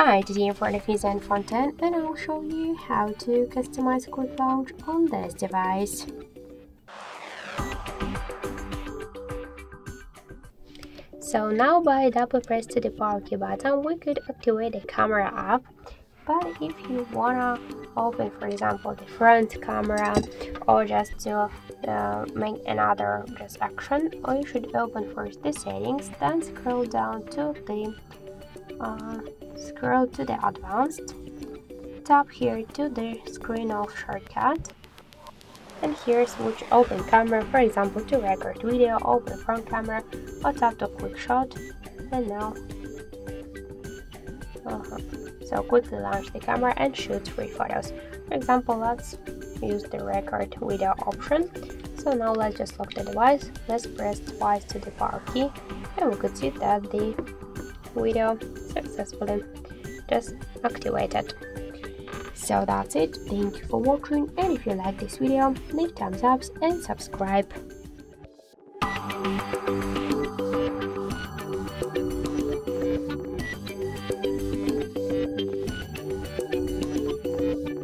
Hi, today I'm Zenfone 10 and I'll show you how to customize Quick Launch on this device. So now by double press to the power key button we could activate the camera app but if you wanna open for example the front camera or just to uh, make another just action or you should open first the settings then scroll down to the uh, scroll to the advanced. Tap here to the screen off shortcut. And here switch open camera for example to record video open front camera or tap to quick shot. And now uh -huh. so quickly launch the camera and shoot three photos. For example let's use the record video option. So now let's just lock the device. Let's press twice to the power key. And we could see that the video successfully just activated. So that's it. Thank you for watching and if you like this video leave thumbs up and subscribe